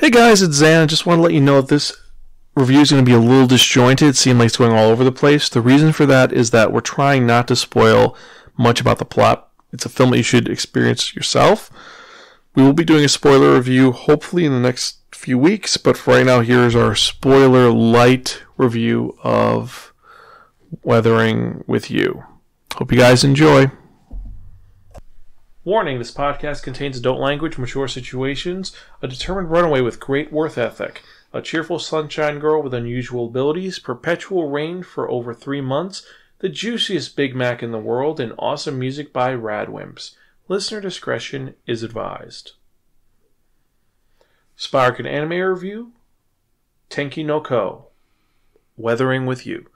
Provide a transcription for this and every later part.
Hey guys, it's Xan. I just want to let you know that this review is going to be a little disjointed. It seemed like it's going all over the place. The reason for that is that we're trying not to spoil much about the plot. It's a film that you should experience yourself. We will be doing a spoiler review hopefully in the next few weeks, but for right now, here's our spoiler light review of Weathering with You. Hope you guys enjoy. Warning this podcast contains adult language, mature situations, a determined runaway with great worth ethic, a cheerful sunshine girl with unusual abilities, perpetual rain for over three months, the juiciest Big Mac in the world, and awesome music by Radwimps. Listener discretion is advised. Spiraken anime review Tenki no Ko Weathering with You.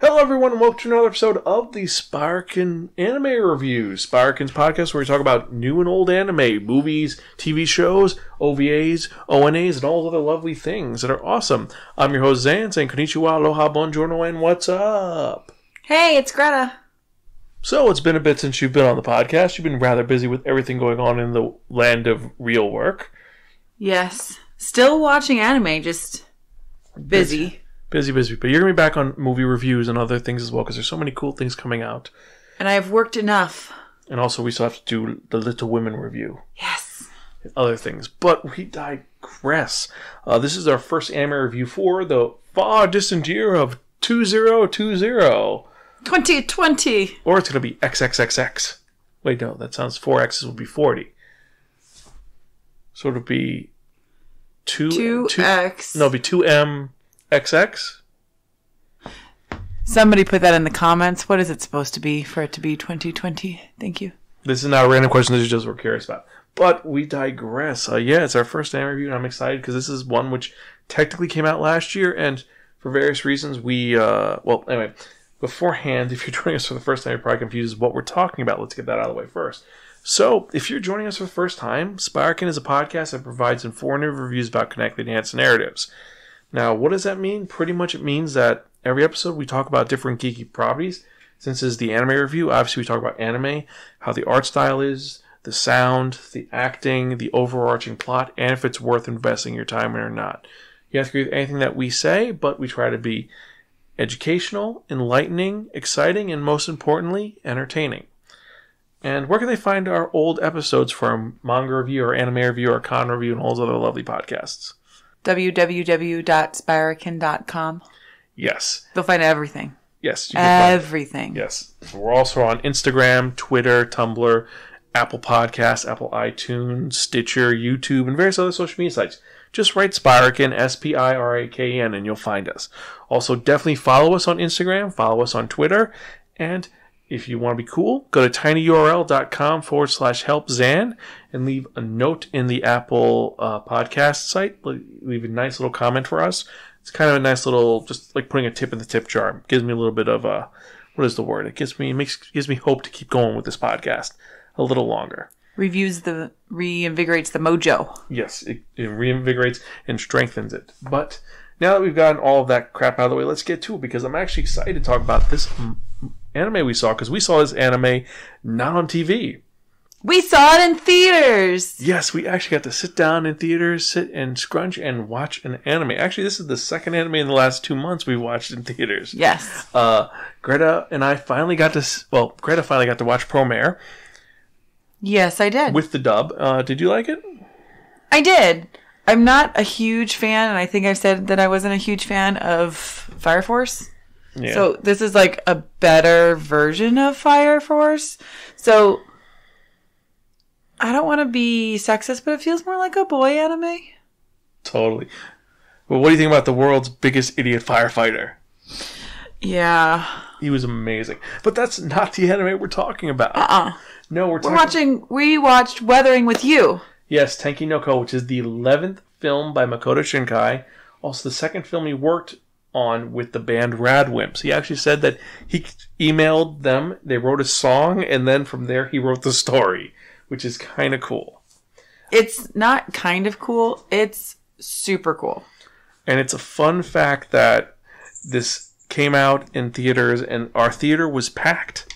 Hello, everyone, and welcome to another episode of the Spiraken Anime Reviews. Spiraken's podcast where we talk about new and old anime, movies, TV shows, OVAs, ONAs, and all other lovely things that are awesome. I'm your host, Xan, saying konnichiwa, aloha, buongiorno, and what's up? Hey, it's Gretta. So, it's been a bit since you've been on the podcast. You've been rather busy with everything going on in the land of real work. Yes. Still watching anime, just busy. Busy, busy. But you're going to be back on movie reviews and other things as well because there's so many cool things coming out. And I've worked enough. And also, we still have to do the Little Women review. Yes. and Other things. But we digress. Uh, this is our first anime review for the far distant year of 2020. 2020. Or it's going to be XXXX. Wait, no, that sounds 4 X's will be 40. So it'll be 2 2X. No, it'll be 2MXX. Somebody put that in the comments. What is it supposed to be for it to be 2020? Thank you. This is not a random question. This is just what we're curious about. But we digress. Uh, yeah, it's our first anime review, and I'm excited because this is one which technically came out last year, and for various reasons, we uh, well, anyway, beforehand, if you're joining us for the first time, you're probably confused what we're talking about. Let's get that out of the way first. So, if you're joining us for the first time, Spiraken is a podcast that provides informative reviews about connected enhanced narratives. Now, what does that mean? Pretty much it means that every episode we talk about different geeky properties. Since this is the anime review, obviously we talk about anime, how the art style is, the sound, the acting, the overarching plot, and if it's worth investing your time in or not. You have to agree with anything that we say, but we try to be educational, enlightening, exciting, and most importantly, entertaining. And where can they find our old episodes from manga review or anime review or con review and all those other lovely podcasts? www.spiraken.com. Yes. They'll find everything. Yes. You can find- Everything. Yes. We're also on Instagram, Twitter, Tumblr, Apple Podcasts, Apple iTunes, Stitcher, YouTube, and various other social media sites. Just write Spiraken, S P I R A K N, and you'll find us. Also, definitely follow us on Instagram, follow us on Twitter, and if you want to be cool, go to tinyurl.com forward slash help Xan and leave a note in the Apple uh, podcast site. Leave a nice little comment for us. It's kind of a nice little, just like putting a tip in the tip jar. Gives me a little bit of uh, what is the word? It gives me makes gives me hope to keep going with this podcast a little longer. Reviews the reinvigorates the mojo. Yes, it, it reinvigorates and strengthens it. But now that we've gotten all of that crap out of the way, let's get to it because I'm actually excited to talk about this anime we saw because we saw this anime not on TV. We saw it in theaters. Yes, we actually got to sit down in theaters, sit and scrunch and watch an anime. Actually, this is the second anime in the last two months we've watched in theaters. Yes. Uh, Gretta and I finally got to, well, Gretta finally got to watch Promare Yes, I did. with the dub. Uh, did you like it? I did. I'm not a huge fan, and I think I've said that I wasn't a huge fan of Fire Force. Yeah. So this is like a better version of Fire Force. So I don't want to be sexist, but it feels more like a boy anime. totally. Well, what do you think about the world's biggest idiot firefighter? Yeah. He was amazing. But that's not the anime we're talking about. Uh-uh. No, we're We're talking. watching. We watched Weathering with You. Yes, Tenki no Ko, which is the 11th film by Makoto Shinkai. Also, the second film he worked on with the band Radwimps. He actually said that he emailed them, they wrote a song, and then from there he wrote the story, which is kind of cool. It's not kind of cool. It's super cool. And it's a fun fact that this came out in theaters, and our theater was packed.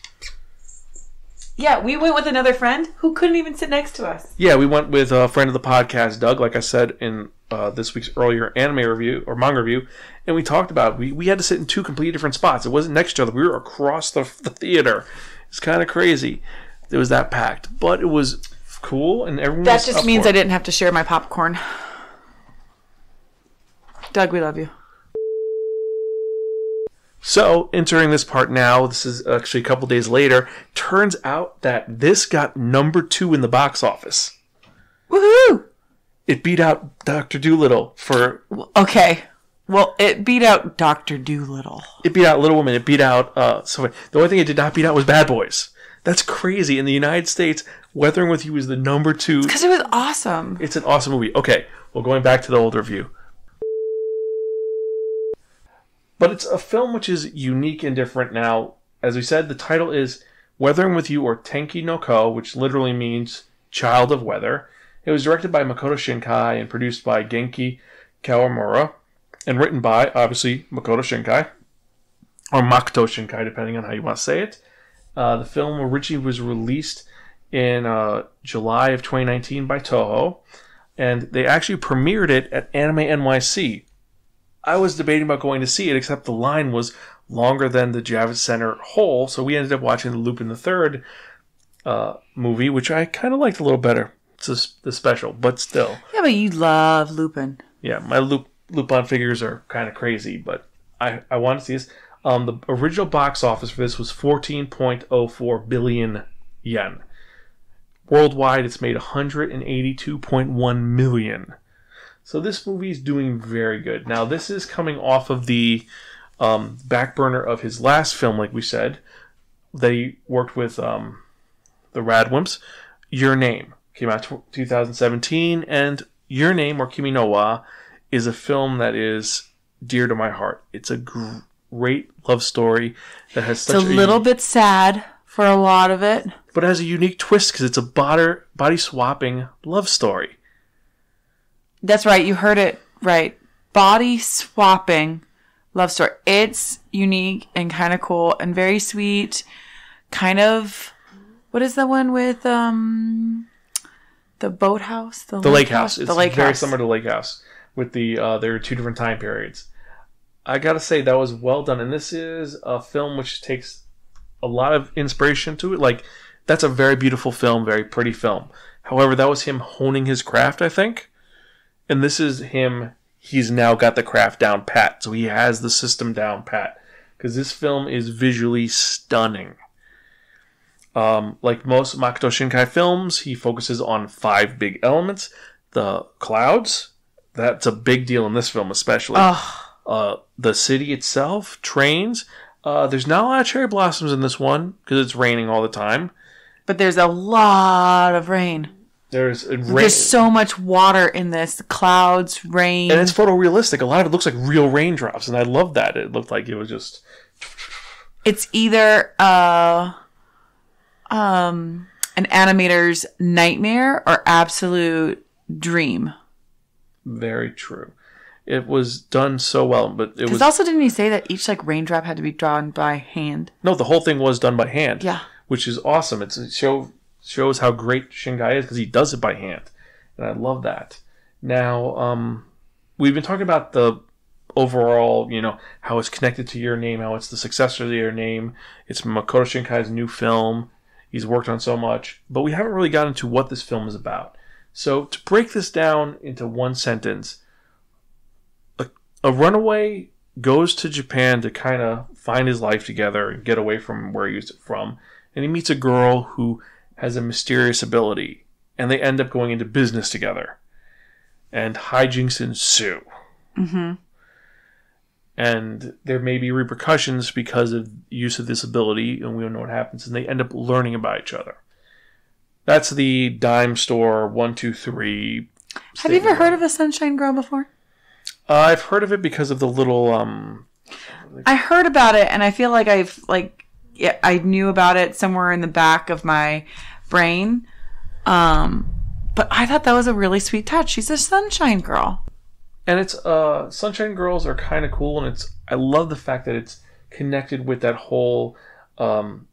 Yeah, we went with another friend who couldn't even sit next to us. Yeah, we went with a friend of the podcast, Doug, like I said in uh, this week's earlier anime review or manga review, and we talked about we, we had to sit in two completely different spots. It wasn't next to each other. We were across the, the theater. It's kind of crazy. It was that packed, but it was cool, and everyone. That just means I didn't have to share my popcorn. Doug, we love you. So, entering this part now, this is actually a couple days later, turns out that this got number two in the box office. Woohoo! It beat out Doctor Doolittle for Okay. Well, it beat out Doctor Doolittle. it beat out Little Women. It beat out uh sorry, the only thing it did not beat out was Bad Boys. That's crazy. In the United States, Weathering with You is the number two. Because it was awesome. It's an awesome movie. Okay, well going back to the old review. But it's a film which is unique and different now. As we said, the title is Weathering with You or Tenki no Ko, which literally means Child of Weather. It was directed by Makoto Shinkai and produced by Genki Kawamura and written by, obviously, Makoto Shinkai or Makoto Shinkai, depending on how you want to say it. Uh, the film originally was released in uh, July of 2019 by Toho, and they actually premiered it at Anime NYC. I was debating about going to see it, except the line was longer than the Javits Center whole, so we ended up watching the Lupin the Third uh, movie, which I kind of liked a little better. It's a, the special, but still, Yeah, but you love Lupin. yeah, my Lup, Lupin figures are kind of crazy, but I I want to see this. Um, the original box office for this was 14.04 billion yen. Worldwide, it's made 182.1 million. So this movie is doing very good. Now, this is coming off of the um, back burner of his last film, like we said, that he worked with um, the Radwimps. Your Name came out t- 2017, and Your Name or Kimi no Wa is a film that is dear to my heart. It's a gr- great love story that has It's such a little bit sad for a lot of it. but it has a unique twist because it's a body body swapping love story. That's right. You heard it right. Body swapping love story. It's unique and kind of cool and very sweet. Kind of. What is the one with um the boathouse? The Lake House. It's The lake very house. similar to Lake House with the uh, there are two different time periods. I gotta say that was well done, and this is a film which takes a lot of inspiration to it. Like that's a very beautiful film, very pretty film. However, that was him honing his craft, I think, and this is him. He's now got the craft down pat, so he has the system down pat. Because this film is visually stunning. Um, like most Makoto Shinkai films, he focuses on five big elements. The clouds, that's a big deal in this film, especially. Uh, the city itself, trains. Uh, there's not a lot of cherry blossoms in this one because it's raining all the time. but there's a lot of rain. There's rain, There's so much water in this. Clouds, rain. and it's photorealistic. A lot of it looks like real raindrops, and I love that. It looked like it was just it's either uh um an animator's nightmare or absolute dream. Very true. It was done so well, but it was also didn't he say that each like raindrop had to be drawn by hand? no. The whole thing was done by hand. Yeah. which is awesome. It's, it show shows how great Shinkai is because he does it by hand, and I love that. Now, um, we've been talking about the overall, you know, how it's connected to your name, how it's the successor to your name. It's Makoto Shinkai's new film. He's worked on so much, but we haven't really gotten into what this film is about. So, to break this down into one sentence, a, a runaway goes to Japan to kind of find his life together and get away from where he's from and he meets a girl who has a mysterious ability, and they end up going into business together. And hijinks ensue. Mm-hmm. And there may be repercussions because of use of this ability, and we don't know what happens, and they end up learning about each other. That's the dime store one two three. Have you ever heard of the Sunshine Girl before? Uh, I've heard of it because of the little um. I heard about it, and I feel like I've like yeah, I knew about it somewhere in the back of my brain. Um, but I thought that was a really sweet touch. She's a Sunshine Girl. and it's uh sunshine girls are kind of cool and it's i love the fact that it's connected with that whole um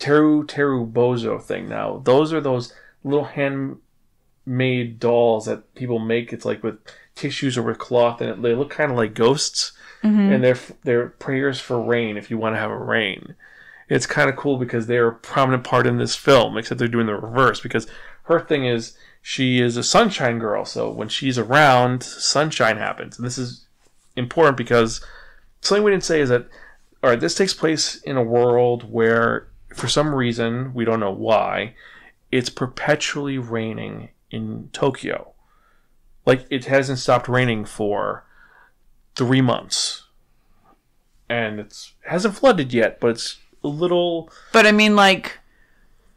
Teru Teru Bozo thing now. Those are those little handmade dolls that people make. It's like with tissues or with cloth, and it, they look kind of like ghosts. Mm-hmm. And they're they're prayers for rain if you want to have a rain. It's kind of cool because they're a prominent part in this film, except they're doing the reverse because her thing is she is a sunshine girl. So when she's around, sunshine happens, and this is important because something we didn't say is that all right, this takes place in a world where, for some reason, we don't know why, it's perpetually raining in Tokyo. Like, it hasn't stopped raining for three months. And it's hasn't flooded yet, but it's a little. But I mean, like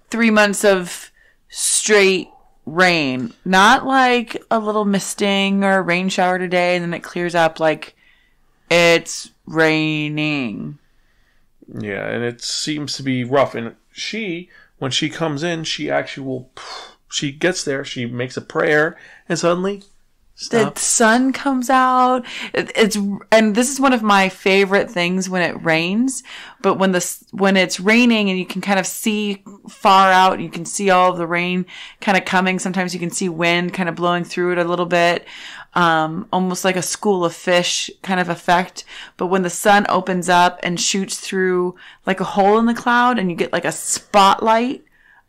three months of straight rain, not like a little misting or a rain shower today and then it clears up. Like it's raining. Yeah, and it seems to be rough. And she, when she comes in, she actually will. She gets there, she makes a prayer, and suddenly. The sun comes out. It- It's and this is one of my favorite things when it rains. But when the when it's raining and you can kind of see far out, you can see all of the rain kind of coming. Sometimes you can see wind kind of blowing through it a little bit, um, almost like a school of fish kind of effect. But when the sun opens up and shoots through like a hole in the cloud, and you get like a spotlight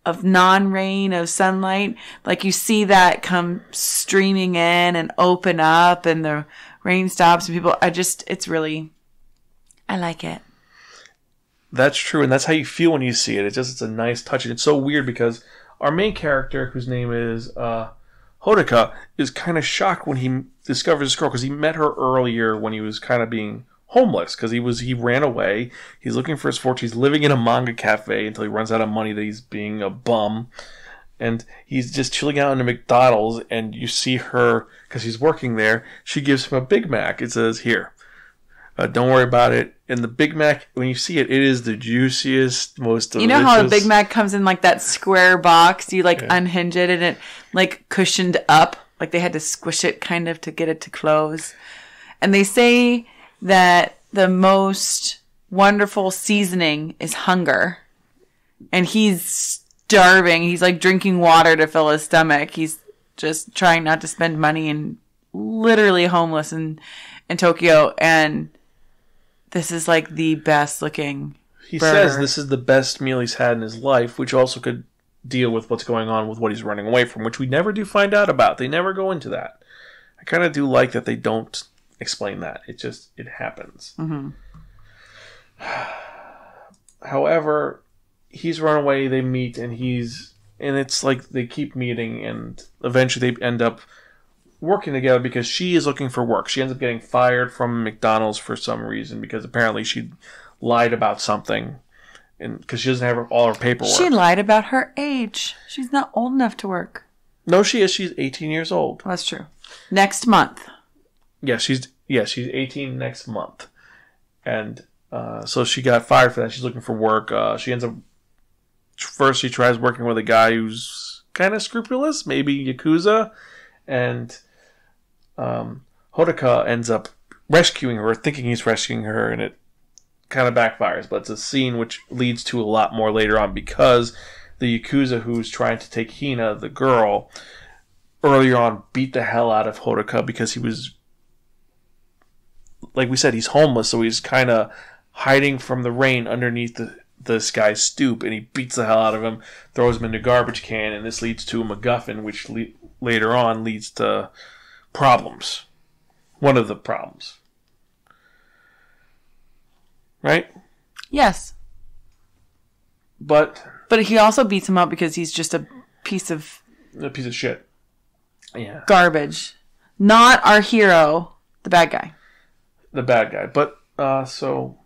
of non-rain of sunlight like you see that come streaming in and open up and the rain stops and people i just it's really i like it That's true, and that's how you feel when you see it. It's just it's a nice touch, and it's so weird because our main character, whose name is uh, Hodaka, is kind of shocked when he discovers this girl because he met her earlier when he was kind of being homeless because he was he ran away. He's looking for his fortune. He's living in a manga cafe until he runs out of money. That he's being a bum, and he's just chilling out in a McDonald's. And you see her because he's working there. She gives him a Big Mac. It says here. Uh, don't worry about it. And the Big Mac, when you see it, it is the juiciest, most delicious. you know how a big mac comes in like that square box? You like unhinge it and it like cushioned up? Like they had to squish it kind of to get it to close. And they say that the most wonderful seasoning is hunger. And he's starving. He's like drinking water to fill his stomach. He's just trying not to spend money and literally homeless in in Tokyo. And this is like the best looking He burger. says this is the best meal he's had in his life, which also could deal with what's going on with what he's running away from, which we never do find out about. They never go into that. I kind of do like that they don't explain that. It just it happens. Mm-hmm. However, he's run away. They meet, and he's and it's like they keep meeting, and eventually they end up working together because she is looking for work. She ends up getting fired from McDonald's for some reason because apparently she lied about something, and because she doesn't have all her paperwork. She lied about her age. She's not old enough to work. no, she is. She's 18 years old. That's true. Next month. Yeah, she's yeah she's 18 next month, and uh, so she got fired for that. She's looking for work. Uh, she ends up first she tries working with a guy who's kind of scrupulous, maybe yakuza, and um, Hodaka ends up rescuing her, thinking he's rescuing her, and it kind of backfires. But it's a scene which leads to a lot more later on because the yakuza who's trying to take Hina, the girl, earlier on beat the hell out of Hodaka because he was like we said, he's homeless, so he's kind of hiding from the rain underneath the this guy's stoop, and he beats the hell out of him, throws him in the garbage can, and this leads to a MacGuffin, which le- later on leads to problems. One of the problems, right? Yes. But But he also beats him up because he's just a piece of a piece of shit. Yeah, garbage. Not our hero, the bad guy. the bad guy. But uh, so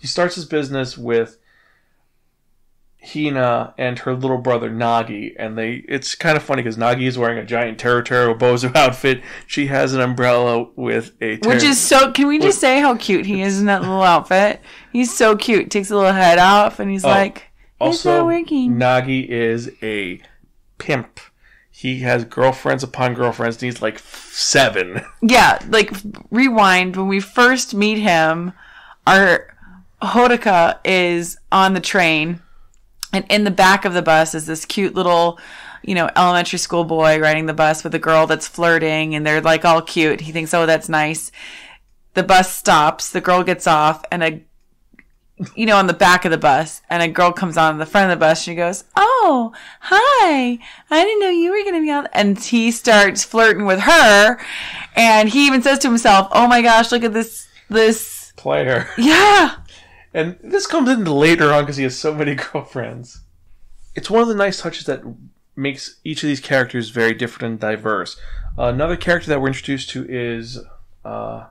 he starts his business with Hina and her little brother Nagi, and they. It's kind of funny because Nagi is wearing a giant Teru Teru Bozo outfit. She has an umbrella with a Which is so can we just say how cute he is in that little outfit? He's so cute. Takes a little head off and he's oh, like It's not also working. Nagi is a pimp. He has girlfriends upon girlfriends. And he's like seven. Yeah, like rewind when we first meet him, our Hodaka is on the train And in the back of the bus is this cute little, you know, elementary school boy riding the bus with a girl that's flirting and they're like all cute. He thinks, oh, that's nice. The bus stops, the girl gets off, and a you know, on the back of the bus, and a girl comes on the front of the bus. She goes, "Oh, hi! I didn't know you were going to be on." And he starts flirting with her, and he even says to himself, "Oh my gosh, look at this, this, Player. yeah." And this comes in later on because he has so many girlfriends. It's one of the nice touches that makes each of these characters very different and diverse. Uh, another character that we're introduced to is uh,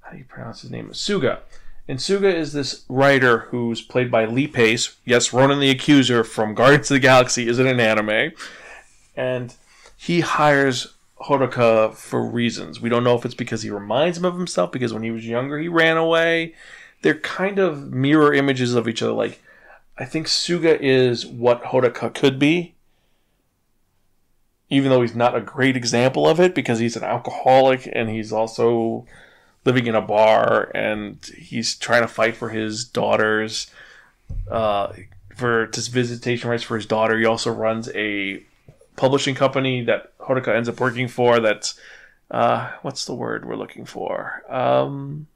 how do you pronounce his name? Suga. And Suga is this writer who's played by Lee Pace. Yes, Ronan the Accuser from Guardians of the Galaxy is in an anime. And he hires Hodaka for reasons. We don't know if it's because he reminds him of himself, because when he was younger he ran away. They're kind of mirror images of each other. Like, I think Suga is what Hodaka could be, even though he's not a great example of it because he's an alcoholic and he's also living in a bar and he's trying to fight for his daughter's uh, for his visitation rights for his daughter. He also runs a publishing company that Hodaka ends up working for. That's uh, what's the word we're looking for? Um,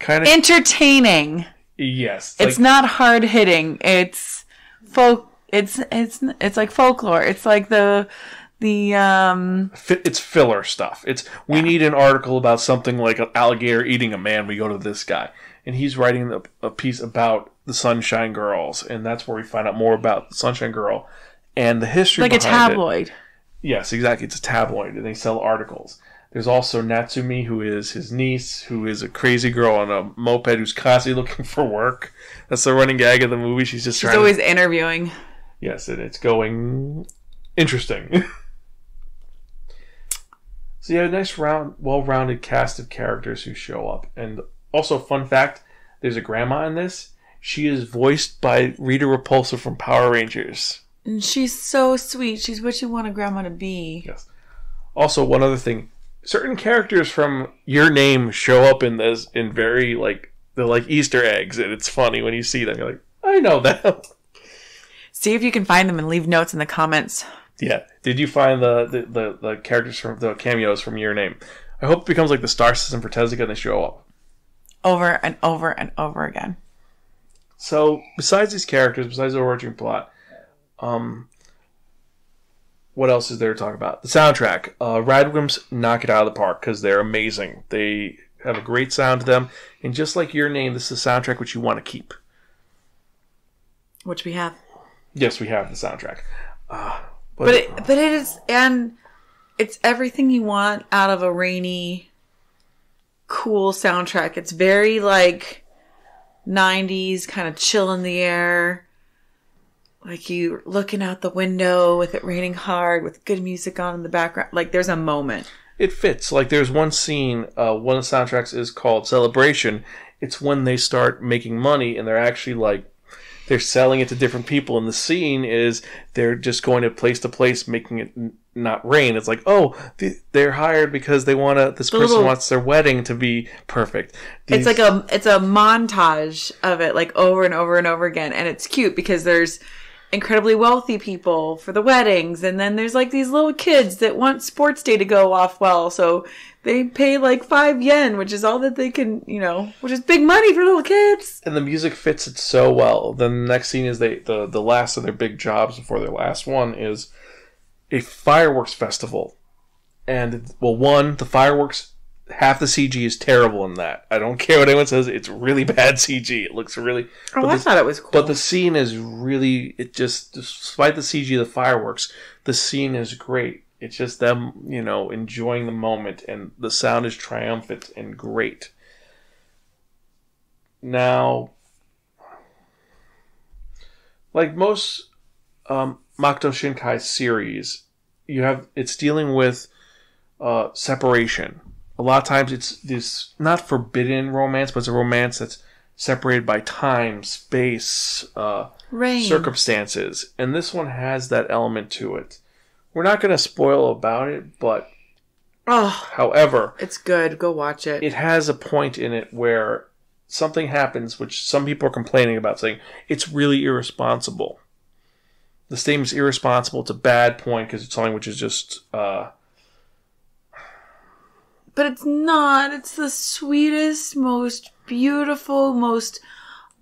kind of Entertaining. yes. It's like- not hard hitting. It's folk. It's it's it's like folklore. It's like the the um it's filler stuff. It's we need an article about something like an alligator eating a man. We go to this guy, and he's writing a, a piece about the Sunshine Girls, and that's where we find out more about the Sunshine Girl and the history. like a behind it. tabloid. Yes, exactly. It's a tabloid, and they sell articles. There's also Natsumi, who is his niece, who is a crazy girl on a moped who's constantly looking for work. That's the running gag of the movie. She's just trying She's trying. always to, interviewing. yes, and it's going interesting. so yeah, a nice round, well-rounded cast of characters who show up, and also fun fact: there's a grandma in this. She is voiced by Rita Repulsa from Power Rangers. And she's so sweet. She's what you want a grandma to be. Yes. Also, one other thing: certain characters from Your Name show up in this in very like they're like Easter eggs, and it's funny when you see them. You're like, I know them. See if you can find them and leave notes in the comments. yeah. Did you find the, the the the characters from the cameos from Your Name? I hope it becomes like the star system for Tezuka and they show up. Over and over and over again. So, besides these characters, besides the overarching plot, um, what else is there to talk about? The soundtrack. Uh, Radwimps knock it out of the park because they're amazing. They have a great sound to them, and just like your name, this is a soundtrack which you want to keep. Which we have. Yes, we have the soundtrack. Uh, but, But it but it is and it's everything you want out of a rainy cool soundtrack. It's very like 90s kind of chill in the air. Like you looking out the window with it raining hard with good music on in the background. Like there's a moment. it fits. Like there's one scene, uh, one of the soundtracks is called Celebration. It's when they start making money and they're actually like they're selling it to different people. And the scene is they're just going to place to place, making it n- not rain. It's like, oh, th- they're hired because they want to. This person little- wants their wedding to be perfect. It's like a it's a montage of it like over and over and over again and it's cute because there's incredibly wealthy people for the weddings and then there's like these little kids that want sports day to go off well so they pay like 5 yen which is all that they can, you know, which is big money for little kids. and the music fits it so well. Then the next scene is they the the last of their big jobs before their last one is a fireworks festival, and well, one the fireworks half the CG is terrible in that. I don't care what anyone says; it's really bad CG. It looks really. Oh, but I the- thought it was cool. But the scene is really it just despite the CG of the fireworks, the scene is great. It's just them, you know, enjoying the moment and the sound is triumphant and great. Now like most um, Makoto Shinkai series, you have it's dealing with uh, separation. A lot of times it's this not forbidden romance, but it's a romance that's separated by time, space, uh, Rain. circumstances, and this one has that element to it. We're not going to spoil about it, but oh, however, it's good. Go watch it. it has a point in it where something happens which some people are complaining about, saying it's really irresponsible. The statement's irresponsible. It's a bad point because it's something which is just. Uh, But it's not. It's the sweetest, most beautiful, most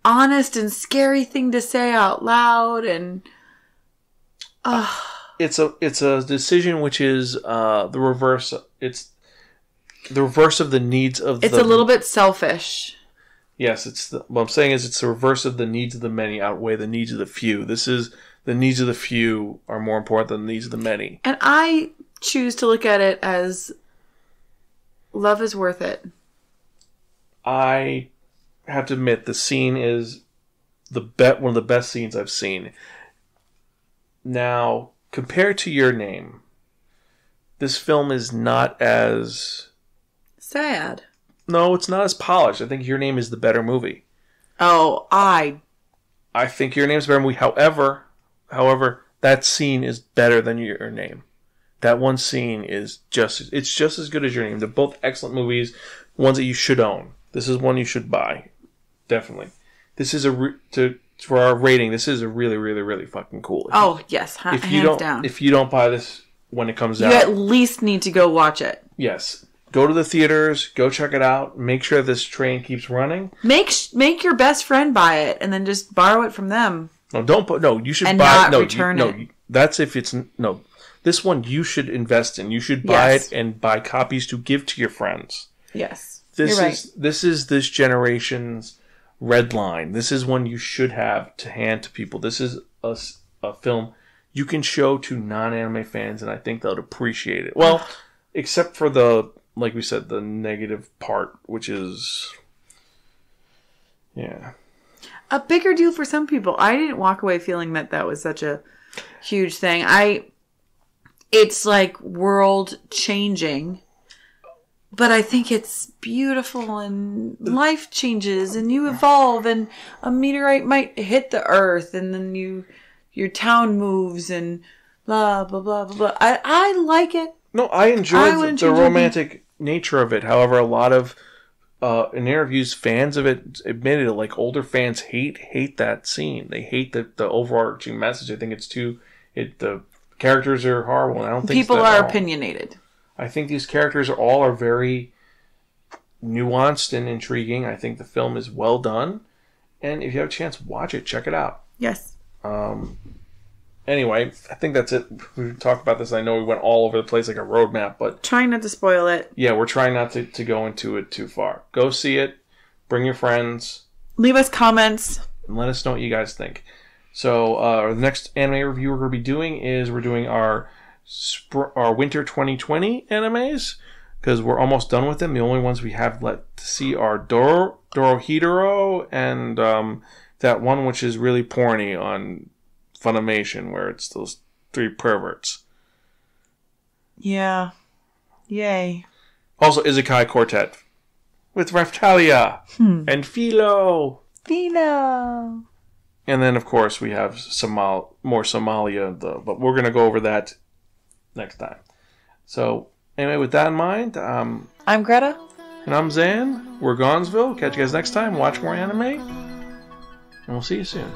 honest and scary thing to say out loud. And it's a it's a decision which is uh, the reverse. It's the reverse of the needs of. it's the, a little bit selfish. Yes, it's the, what I'm saying is it's the reverse of the needs of the many outweigh the needs of the few. This is the needs of the few are more important than the needs of the many. And I choose to look at it as love is worth it. I have to admit the scene is the bet one of the best scenes I've seen. Now, compared to your name, this film is not as Sad. no, it's not as polished. I think your name is the better movie. Oh, I. I think your name's better movie. However, however, that scene is better than your name. That one scene is just it's just as good as your name. They're both excellent movies, ones that you should own. This is one you should buy, definitely. This is a re- to for our rating. This is a really, really, really fucking cool. Oh, yes. Ha- if you don't down. if you don't buy this when it comes you out, you at least need to go watch it. yes, go to the theaters, go check it out. Make sure this train keeps running. Make sh- make your best friend buy it, and then just borrow it from them. No, don't put. No, you should And buy. not no, return you, no, it. that's if it's no. This one you should invest in. You should buy Yes. it and buy copies to give to your friends. Yes, This you're right. is this is this generation's red line. This is one you should have to hand to people. This is a, a film you can show to non-anime fans, and I think they'll appreciate it. Well, except for the like we said, the negative part, which is yeah. a bigger deal for some people. I didn't walk away feeling that that was such a huge thing. I it's like world changing. But I think it's beautiful and life changes and you evolve and a meteorite might hit the earth and then you your town moves and blah blah blah blah blah. I, I like it. No, I enjoyed I the, the romantic nature of it. However, a lot of uh, in interviews, fans of it admitted it. Like older fans hate hate that scene. They hate the, the overarching message. I think it's too. It the characters are horrible. And I don't think People are opinionated. I think these characters are all are very nuanced and intriguing. I think the film is well done. And if you have a chance, watch it. Check it out. Yes. Um. Anyway, I think that's it. We talked about this. I know we went all over the place like a roadmap, but Trying not to spoil it. yeah, we're trying not to, to go into it too far. Go see it, bring your friends, Leave us comments. and let us know what you guys think. So, uh, the next anime review we're going to be doing is we're doing our spr- our winter 2020 animes because we're almost done with them. The only ones we have left to see are Doro Dorohedoro and um, that one which is really porny on Funimation, where it's those three perverts. Yeah. Yay. Also, Isekai Quartet with Raphtalia and Filo. Filo. And then, of course, we have Somal more Somalia, though, but we're going to go over that next time. So, anyway, with that in mind, um, I'm Gretta. and I'm Xan. We're Gonzville. Catch you guys next time. Watch more anime. And we'll see you soon.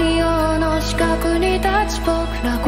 太陽の四角に立ち僕ら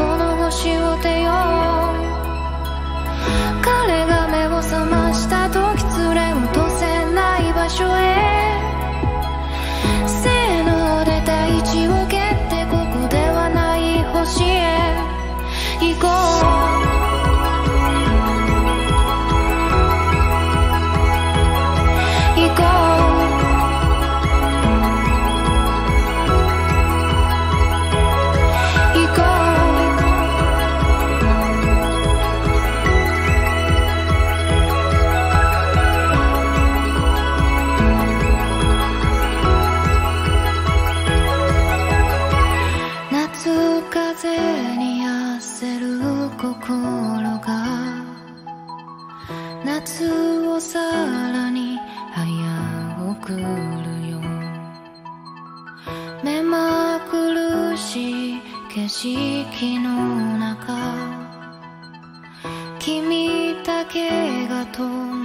夏をさらに早送るよ。目まくるしい景色の中。君だけが止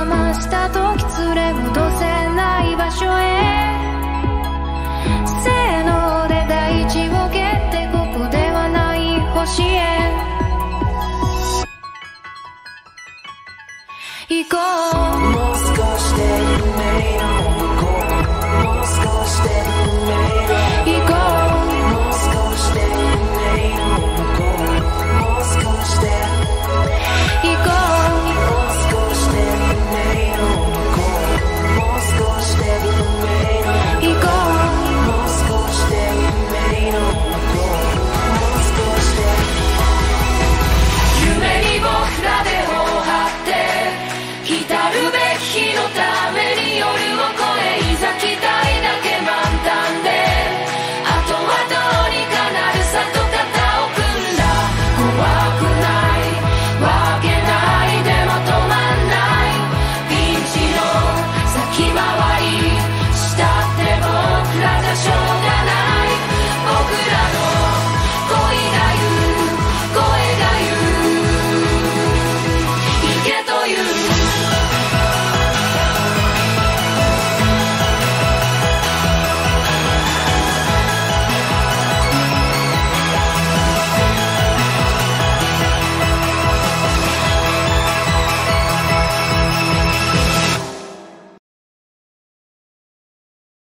覚ました時連れ戻せない場所へ。せーので大地を蹴ってここではない星へ。行こう。